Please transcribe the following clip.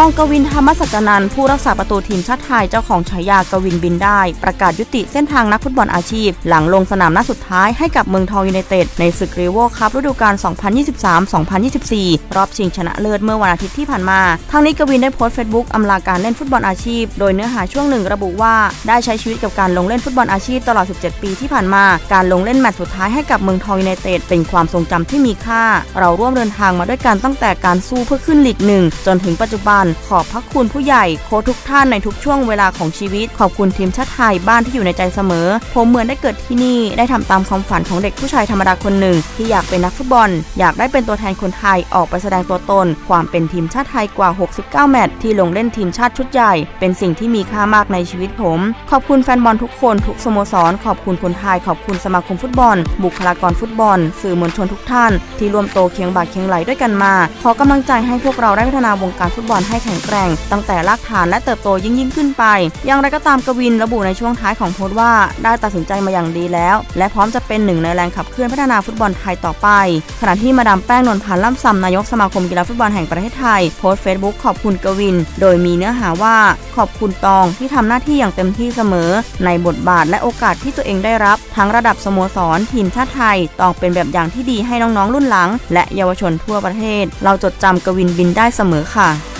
ตองกวินทร์ ธรรมสัจจานันท์ผู้รักษาประตูทีมชาติไทยเจ้าของฉายากวินทร์บินได้ ประกาศยุติเส้นทางนักฟุตบอลอาชีพ หลังลงสนามนัดสุดท้ายให้กับเมืองทองยูไนเต็ดในศึกรีโวคัพฤดูกาล 2023-2024 รอบชิงชนะเลิศเมื่อวันอาทิตย์ที่ผ่านมาทั้งนี้กวินทร์ได้โพสต์เฟซบุ๊กอำลาการเล่นฟุตบอลอาชีพ โดยเนื้อหาช่วงหนึ่งระบุว่าได้ใช้ชีวิตกับการลงเล่นฟุตบอลอาชีพตลอด 17 ปีที่ผ่านมา การลงเล่นแมตช์สุดท้ายให้กับเมืองทองยูไนเต็ดเป็นความทรงจำที่มีค่า เราร่วมเดินทางมาด้วยกันตั้งแต่การสู้เพื่อขึ้นลีกหนึ่งจนถึงปัจจุบันขอบพระคุณผู้ใหญ่โค้ชทุกท่านในทุกช่วงเวลาของชีวิต ขอบคุณทีมชาติไทยบ้านที่อยู่ในใจเสมอ ผมเหมือนได้เกิดที่นี่ได้ทำตามความฝันของเด็กผู้ชายธรรมดาคนหนึ่ง ที่อยากเป็นนักฟุตบอล อยากได้เป็นตัวแทนคนไทยออกไปแสดงตัวตน ความเป็นทีมชาติไทยกว่า 69 แมตช์ที่ลงเล่นทีมชาติชุดใหญ่ เป็นสิ่งที่มีค่ามากในชีวิตผม ขอบคุณแฟนบอลทุกคนทุกสโมสร ขอบคุณคนไทย ขอบคุณสมาคมฟุตบอล บุคลากรฟุตบอล สื่อมวลชนทุกท่าน ที่รวมโตเคียงบ่าเคียงไหลด้วยกันมา ขอกำลังใจให้พวกเราได้พัฒนาวงการฟุตบอลให้แข็งแกร่ง ตั้งแต่รากฐานและเติบโตยิ่งยิ่งขึ้นไป อย่างไรก็ตามกวินระบุในช่วงท้ายของโพสต์ว่า ได้ตัดสินใจมาอย่างดีแล้ว และพร้อมจะเป็นหนึ่งในแรงขับเคลื่อนพัฒนาฟุตบอลไทยต่อไป ขณะที่มาดามแป้งนนพันธ์ล่ำซำนายกสมาคมกีฬาฟุตบอลแห่งประเทศไทยโพสต์เฟซบุ๊กขอบคุณกวิน โดยมีเนื้อหาว่าขอบคุณตองที่ทำหน้าที่อย่างเต็มที่เสมอ ในบทบาทและโอกาสที่ตัวเองได้รับ ทั้งระดับสโมสรทีมชาติไทยตองเป็นแบบอย่างที่ดีให้น้องๆรุ่นหลัง และเยาวชนทั่วประเทศ เราจดจำกวินบินได้เสมอค่ะ